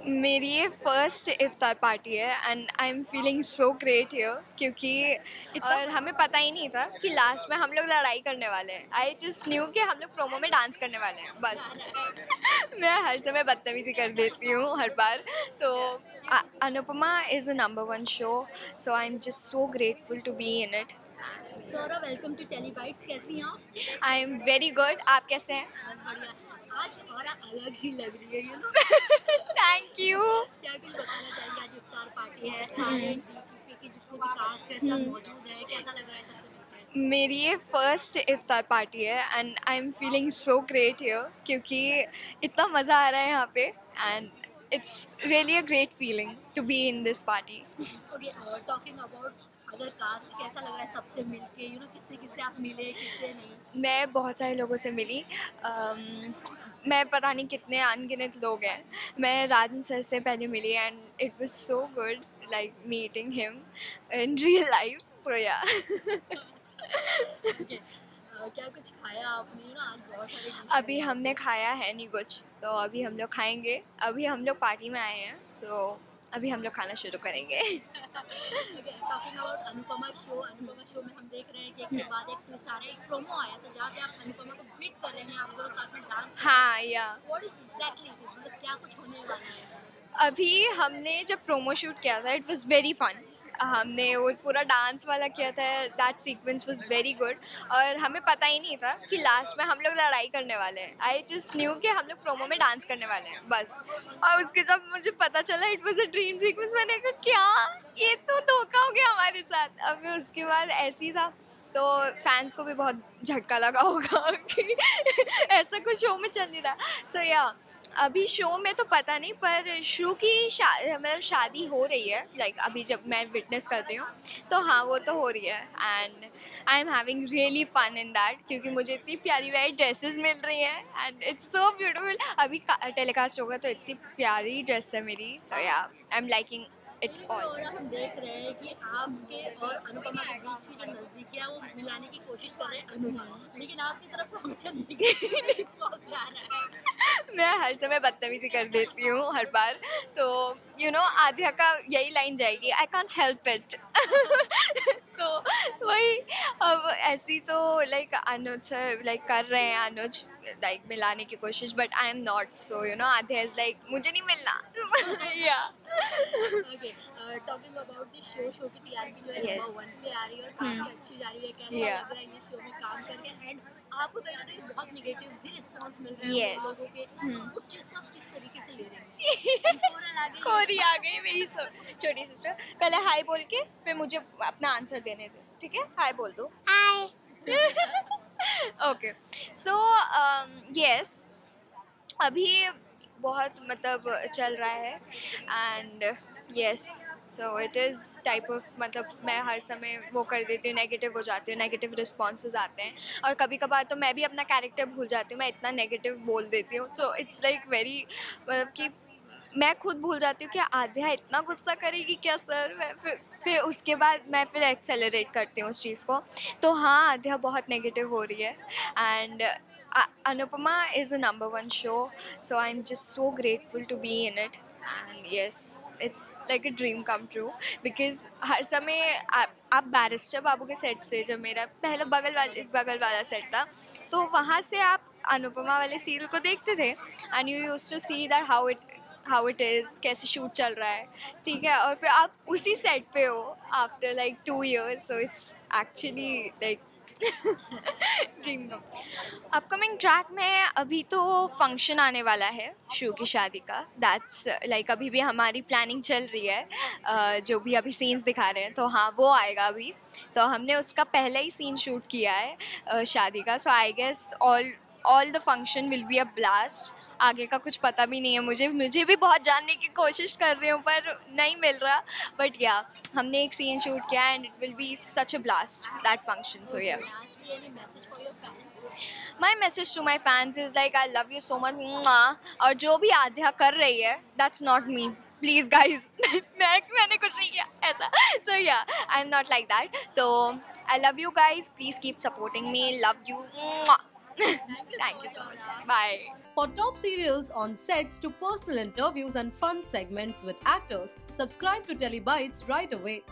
मेरी ये फ़र्स्ट इफ्तार पार्टी है and I am feeling so great here क्योंकि और हमें पता ही नहीं था कि लास्ट में हम लोग लड़ाई करने वाले हैं। आई जस्ट न्यू कि हम लोग प्रोमो में डांस करने वाले हैं बस। मैं हर समय बदतमीज़ी कर देती हूँ हर बार तो Anupama is a number one show so I am just so grateful to be in it welcome to Telebytes कैसी हैं आप? आई एम वेरी गुड आप कैसे हैं? आज अलग ही लग रही है यू नो थैंक यू क्या कुछ बताना चाहेंगे? आज इफ्तार पार्टी है सारे की जितने भी कास्ट है सब हम्म। मौजूद है। कैसा लग रहा है सबसे मेरी ये फ़र्स्ट इफ्तार पार्टी है and I am feeling so great here क्योंकि इतना मज़ा आ रहा है यहाँ पे and it's really a great feeling to be in this party okay talking about other cast कैसा लग रहा है सबसे मिलके यू नो किससे किससे आप मिले किससे नहीं? मैं बहुत सारे लोगों से मिली। um, मैं पता नहीं कितने अनगिनत लोग हैं। मैं राजन सर से पहले मिली and it was so good like meeting him in real life so yeah क्या कुछ खाया आपने? नो आज बहुत सारे अभी हमने खाया है नहीं कुछ तो अभी हम लोग खाएँगे। अभी हम लोग पार्टी में आए हैं तो अभी हम लोग खाना शुरू करेंगे। Talking about Anupama show Anupama show में हम देख रहे हैं कि एक के बाद एक ट्विस्ट आ रहा है एक प्रोमो आया था जहाँ पे आप अनुपमा को बीट कर रहे हैं आप दोनों साथ में डांस हाँ या व्हाट इज़ एग्जैक्टली दिस मतलब क्या कुछ होने वाला है? अभी हमने जब प्रोमो शूट किया था इट वाज वेरी फन हमने वो पूरा डांस वाला किया था that sequence was very good और हमें पता ही नहीं था कि लास्ट में हम लोग लड़ाई करने वाले हैं। आई जस्ट न्यू कि हम लोग प्रोमो में डांस करने वाले हैं, बस। और उसके जब मुझे पता चला it was a dream sequence मैंने कहा, क्या? ये तो धोखा हो गया हमारे साथ। अब उसके बाद ऐसे ही था तो फैंस को भी बहुत झटका लगा होगा कि ऐसा कुछ शो में चल नहीं रहा। सो या अभी शो में तो पता नहीं पर शुरू की शा मतलब शादी हो रही है लाइक like, अभी जब मैं विटनेस करती हूँ तो हाँ वो तो हो रही है। And I am having really fun in that क्योंकि मुझे इतनी प्यारी प्यारी ड्रेसेस मिल रही हैं एंड इट्स सो ब्यूटीफुल अभी टेलीकास्ट होगा तो इतनी प्यारी ड्रेस है मेरी so yeah I am liking it all और हम देख रहे हैं कि आपके और अनुपमा के बीच की जो नजदीकी है वो मिलाने की कोशिश कर रहे हैं अनुज लेकिन आपकी तरफ़ से ऑप्शन नहीं पहुँच जा रहा है मैं हर समय बदतमीज़ी कर देती हूँ हर बार। तो यू नो आध्या का यही लाइन जाएगी आई कॉन्ट हेल्प इट तो वही, अब ऐसी तो लाइक अनुज लाइक कर रहे हैं अनुज लाइक मिलाने की कोशिश but I am not so you know Aadhya is like मुझे नहीं मिलना. Yeah okay talking about this show show की टीआरपी जो है Yes. नंबर वन पे आ रही है और काफ़ी Hmm. अच्छी जा रही है कैसा Yeah. लग रहा है ये शो में काम करके एंड आपको कहीं ना कहीं बहुत नेगेटिव भी रिस्पांस मिल रहे हैं Yes. लोगों के Hmm. तो उस चीज़ को आप किस तरीके से ले रहे हैं। कोरी आ गई मेरी छोटी सिस्टर पहले हाय बोल के फिर मुझे अपना आंसर देने दे ठीक है हाय बोल दो हाय ओके सो यस अभी बहुत मतलब चल रहा है। And yes so it is type of मतलब मैं हर समय वो कर देती हूँ नेगेटिव हो जाती हूँ नेगेटिव रिस्पॉन्सेज आते हैं। और कभी कभार तो मैं भी अपना कैरेक्टर भूल जाती हूँ, मैं इतना नेगेटिव बोल देती हूँ। तो इट्स लाइक वेरी मतलब कि मैं खुद भूल जाती हूँ कि आध्या इतना गुस्सा करेगी क्या सर? मैं फिर फिर उसके बाद मैं फिर एक्सेलरेट करती हूँ उस चीज़ को। तो हाँ आध्या बहुत नेगेटिव हो रही है। And Anupama is a number one show so I am just so grateful to be in it and yes it's like a dream come true because हर समय आप बैरिस्टर बाबू के सेट से, जब मेरा पहला बगल वाले, बगल वाला सेट था तो वहाँ से आप अनुपमा वाले सीरियल को देखते थे and you use to see that how it how it is कैसे शूट चल रहा है, ठीक है? और फिर आप उसी सेट पे हो after like two years so it's actually like dream come upcoming track में अभी तो फ़ंक्शन आने वाला है शो की शादी का। दैट्स लाइक like, अभी भी हमारी प्लानिंग चल रही है। जो भी अभी सीन्स दिखा रहे हैं तो हाँ वो आएगा अभी। तो हमने उसका पहला ही सीन शूट किया है शादी का। So I guess all all the function will be a blast आगे का कुछ पता भी नहीं है मुझे। मुझे भी बहुत जानने की कोशिश कर रही हूँ, पर नहीं मिल रहा। बट या हमने एक सीन शूट किया and it will be such a blast that function so yeah? My message to my fans is like I love you so much और जो भी आध्या कर रही है that's not me please guys मैं, मैंने कुछ नहीं किया, ऐसा। So yeah I am not like that तो I love you guys please keep supporting me love you Thank you so much. Bye. For top serials on sets to personal interviews and fun segments with actors, subscribe to Telebytes right away.